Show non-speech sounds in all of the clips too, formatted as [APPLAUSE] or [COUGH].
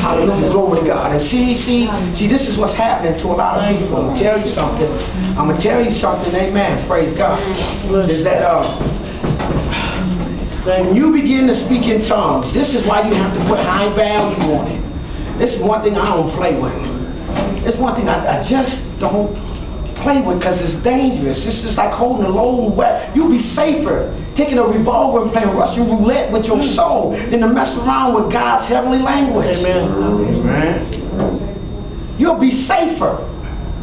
Hallelujah, glory to God. And see, see, see, this is what's happening to a lot of people. I'm gonna tell you something. I'm gonna tell you something, amen. Praise God. Is that uh when you begin to speak in tongues, this is why you have to put high value on it. This is one thing I don't play with. It's one thing I, I just don't play with because it's dangerous. It's just like holding a lone weapon. You'll be safer taking a revolver and playing Russian roulette with your hmm. soul than to mess around with God's heavenly language. Amen. You'll be safer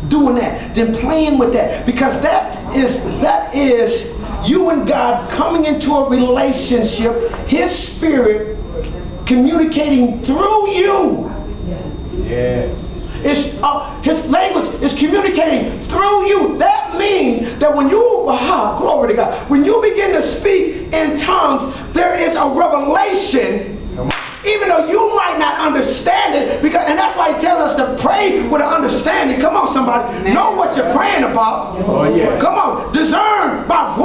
doing that than playing with that because that is that is you and God coming into a relationship, His Spirit communicating through you. Yes. It's, uh, his language is communicating through you. That means that when you, glory to God, when you begin to speak in tongues, there is a revelation even though you might not understand it, because and that's why he tells us to pray with an understanding. Come on, somebody. Know what you're praying about. Oh, yeah. Come on. Discern my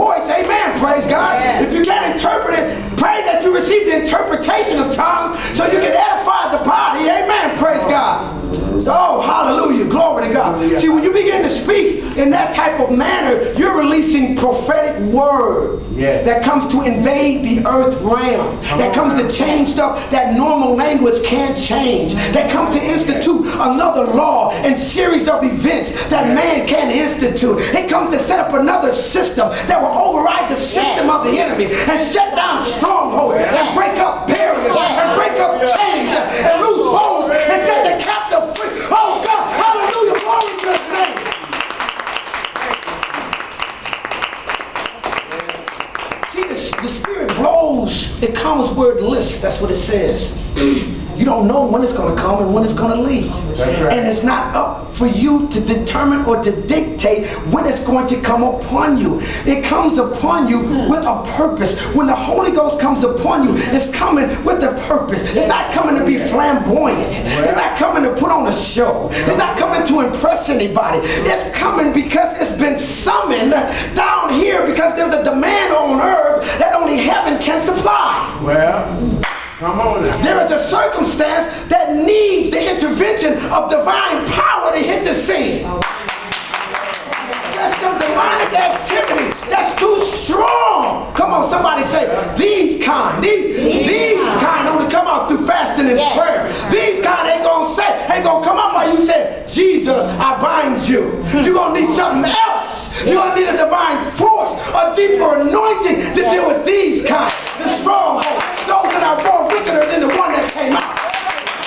speak. In that type of manner, you're releasing prophetic word Yes. that comes to invade the earth realm, Come that on comes to change stuff that normal language can't change, mm. that comes to institute another law and series of events that man can't institute. It comes to set up another system that will override the system of the enemy and shut down strongholds and break up barriers and break up chains and loose hold and set the captive free. Oh God, hallelujah, glory to his name. See, the, the Spirit blows. It comes where it lists. That's what it says. Mm. You don't know when it's going to come and when it's going to leave. Right. And it's not up for you to determine or to dictate when it's going to come upon you. It comes upon you with a purpose. When the Holy Ghost comes upon you, it's coming with a purpose. It's not coming to be flamboyant. It's not coming to put on a show. It's not coming to impress anybody. It's coming because it's been summoned down here because there's a demand on earth that only heaven can supply. Well, come on now. There is a circumstance that needs the intervention of divine power to hit the scene. There's some demonic activity that's too strong. Come on, somebody say, these kind, these, these kind only come out through fasting and Yes. prayer. These kind ain't gonna say, ain't gonna come out while you say, Jesus, I bind you. You're gonna need something else. You're gonna need a divine force, a deeper anointing to deal with these kind, the strongholds, those that are more wickeder than the one that came out.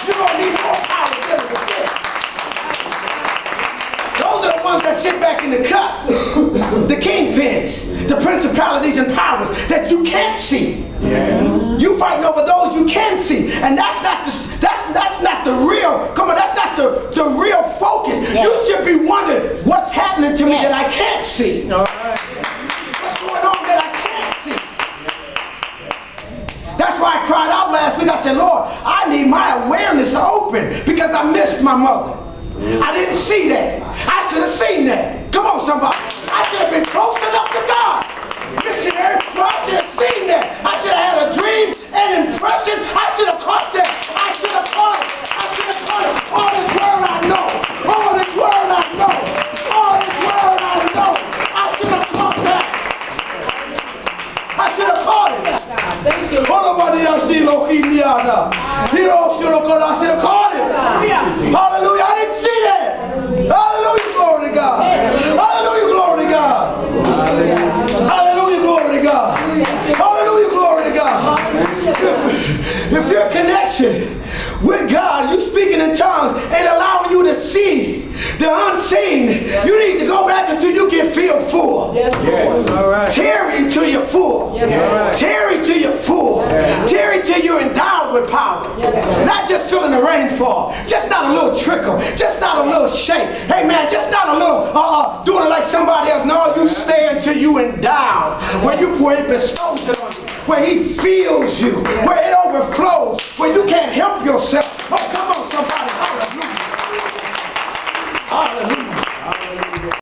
You're gonna need more power than the within. Those are the ones that sit back in the cup. [LAUGHS] the kingpins, the principalities and powers that you can't see. Yes. You fighting over those you can see, and that's not the that's that's not the real. Come on, that's not the the real focus. Yes. You should be wondering what's happening to me Yes. that I can't see. All right. What's going on that I can't see? That's why I cried out last week. I said, Lord, I need my awareness open because I missed my mother. I didn't see that. I should have seen that. Come on, somebody. I should have been close connection with God, you speaking in tongues, and allowing you to see the unseen, you need to go back until you get filled full. Yes. All right. Tarry till you're full. Yes. Tarry till you're full. Yes. Tarry till you're endowed with power. Not just feeling the rainfall. Just not a little trickle. Just not a little shake. Hey man, just not a little uh, uh, doing it like somebody else. No, you stay until you endowed. When you where he bestows it on you. Where he feels you. Where it overflows. Where you can't help yourself. Oh, come